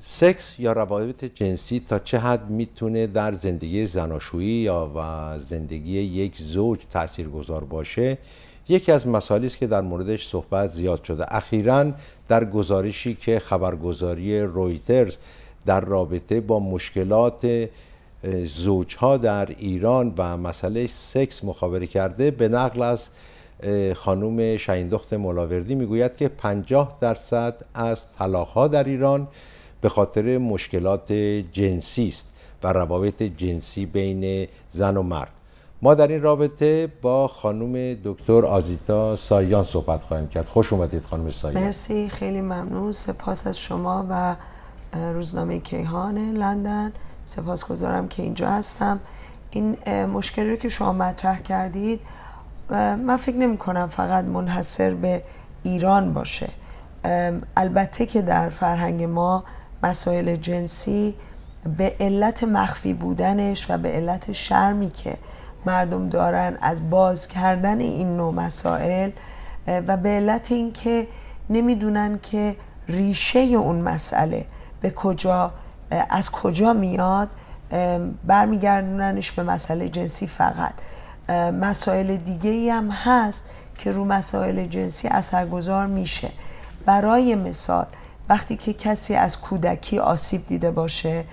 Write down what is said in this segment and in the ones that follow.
سکس یا روابط جنسی تا چه حد می‌تونه در زندگی زناشویی یا و زندگی یک زوج تاثیرگذار باشه؟ یکی از مسائلی است که در موردش صحبت زیاد شده. اخیرا در گزارشی که خبرگزاری رویترز در رابطه با مشکلات زوجها در ایران و مسئله سکس مخابره کرده به نقل از خانوم شهیندخت ملاوردی می‌گوید که 50 درصد از طلاقها در ایران به خاطر مشکلات جنسی است و روابط جنسی بین زن و مرد. ما در این رابطه با خانم دکتر آزیتا سایان صحبت خواهیم کرد. خوش اومدید خانم سایان. مرسی خیلی ممنون. سپاس از شما و روزنامه کیهان لندن. سپاسگزارم که اینجا هستم. این مشکلی رو که شما مطرح کردید من فکر نمی کنم فقط منحصر به ایران باشه. البته که در فرهنگ ما مسائل جنسی به علت مخفی بودنش و به علت شرمی که مردم دارن از باز کردن این نوع مسائل و به علت اینکه نمی‌دونن که ریشه اون مسئله به کجا از کجا میاد؟ برمیگردوننش به مسئله جنسی فقط. مسائل دیگه ای هم هست که رو مسائل جنسی اثرگذار میشه. برای مثال وقتی که کسی از کودکی آسیب دیده باشه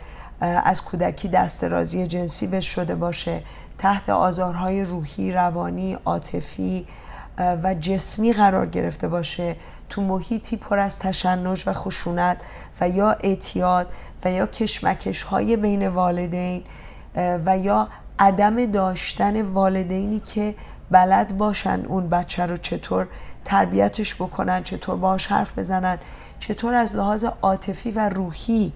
از کودکی دسترازی جنسی بش شده باشه تحت آزارهای روحی، روانی، عاطفی و جسمی قرار گرفته باشه تو محیطی پر از تشنج و خشونت و یا اعتیاد و یا کشمکش های بین والدین و یا عدم داشتن والدینی که بلد باشن اون بچه رو چطور تربیتش بکنن چطور باش حرف بزنن چطور از لحاظ عاطفی و روحی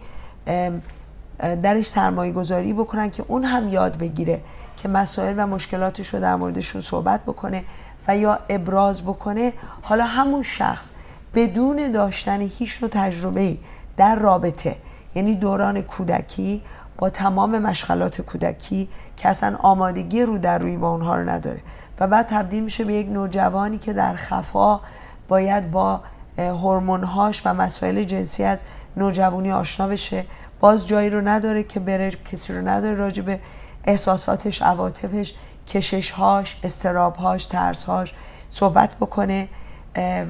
درش سرمایه گذاری بکنن که اون هم یاد بگیره که مسائل و مشکلاتش رو در موردشون صحبت بکنه. و یا ابراز بکنه حالا همون شخص بدون داشتن هیچ نوع تجربه در رابطه یعنی دوران کودکی با تمام مشغلات کودکی که اصلا آمادگی رو در روی با اونها رو نداره. و بعد تبدیل میشه به یک نوجوانی که در خفا باید با هورمونهاش و مسائل جنسی از نوجوانی آشنا بشه. باز جایی رو نداره که بره کسی رو نداره راجع به احساساتش عواطفش کششهاش استرابهاش ترسهاش صحبت بکنه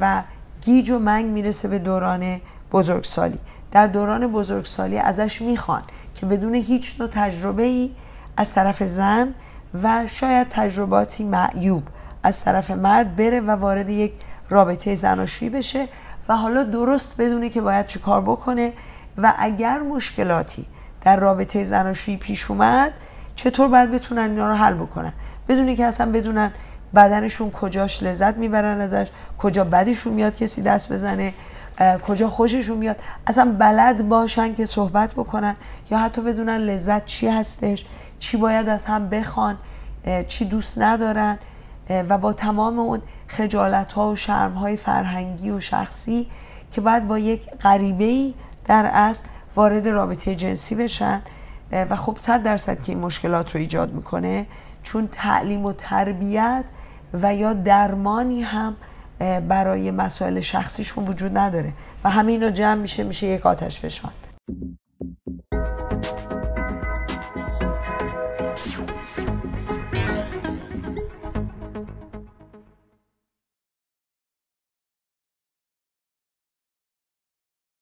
و گیج و منگ می‌رسه به دوران بزرگسالی. در دوران بزرگسالی ازش می‌خوان که بدون هیچ نوع تجربه ای از طرف زن و شاید تجرباتی معیوب از طرف مرد بره و وارد یک رابطه زناشویی بشه و حالا درست بدونه که باید چه کار بکنه. و اگر مشکلاتی در رابطه زناشویی پیش اومد چطور باید بتونن اینا رو حل بکنن؟ بدونی که اصلا بدونن بدنشون کجاش لذت می‌برن ازش کجا بدشون میاد کسی دست بزنه کجا خوششون میاد. اصلا بلد باشن که صحبت بکنن یا حتی بدونن لذت چی هستش چی باید از هم بخوان چی دوست ندارن و با تمام اون خجالت ها و شرم های فرهنگی و شخصی که باید با یک غریبه در اصل وارد رابطه جنسی بشن. و خب صد درصد که این مشکلات رو ایجاد می‌کنه چون تعلیم و تربیت و یا درمانی هم برای مسائل شخصیشون وجود نداره. و همه اینا جمع میشه میشه یک آتش فشان.